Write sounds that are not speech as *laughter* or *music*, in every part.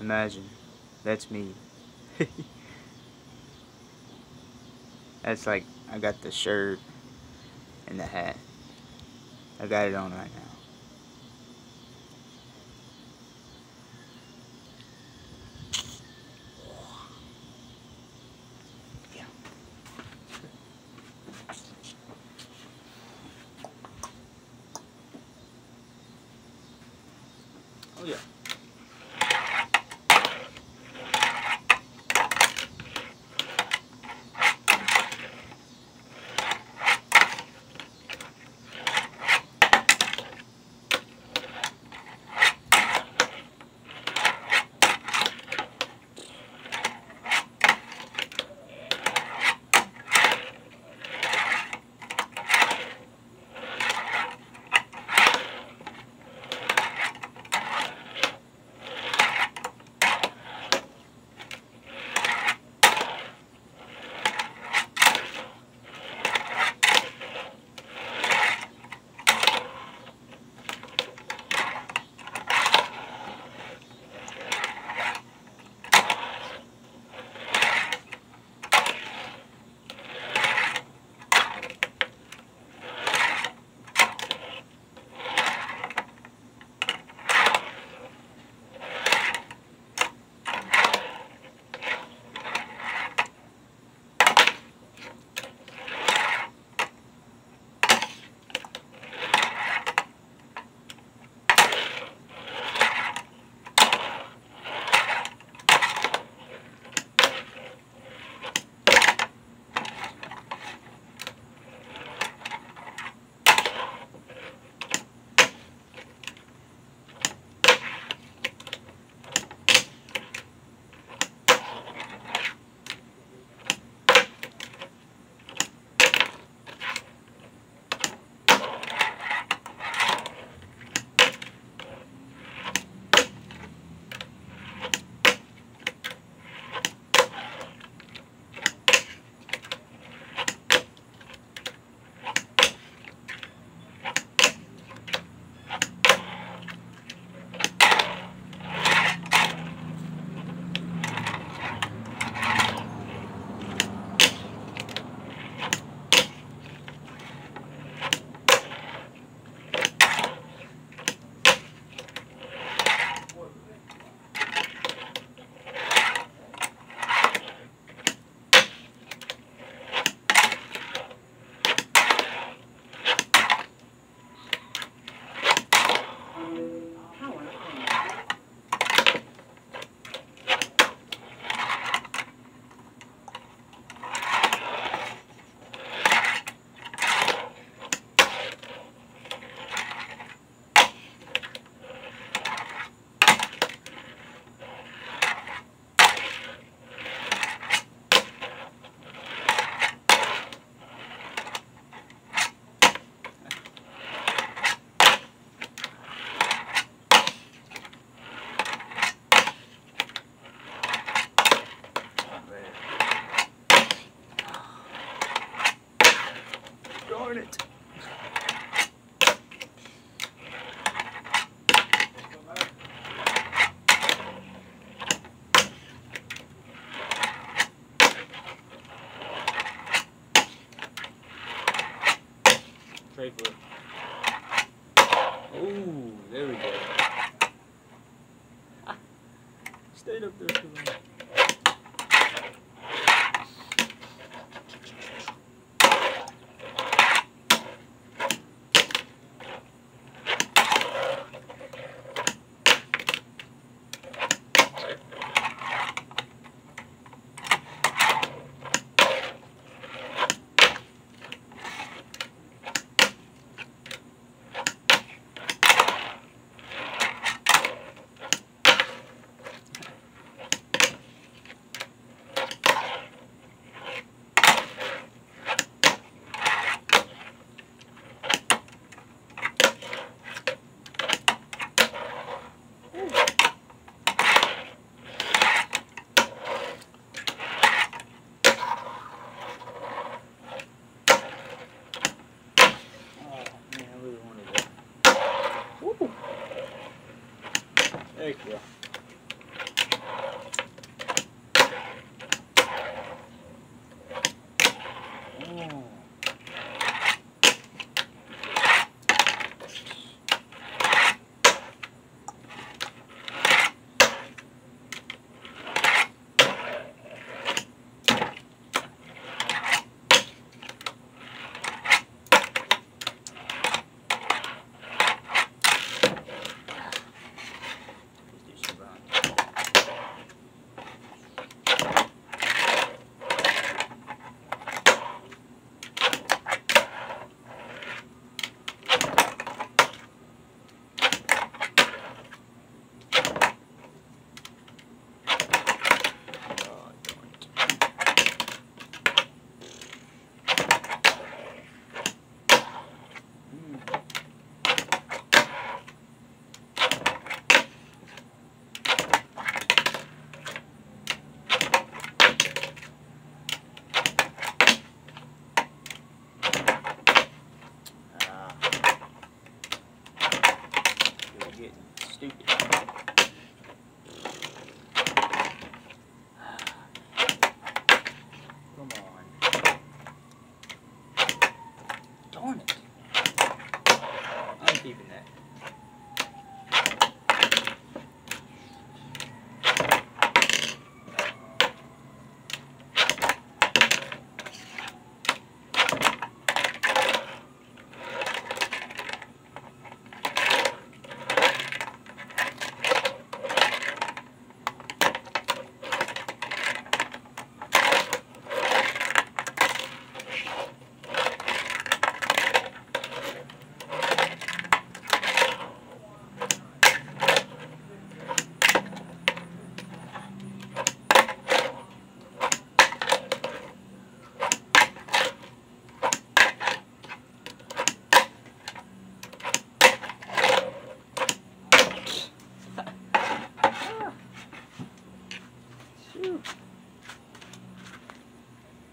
Imagine. That's me. *laughs* That's like, I got the shirt and the hat. I got it on right now. Oh yeah. Stayed up there too long. There you stupid.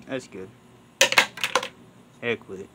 That's good. Heck with it.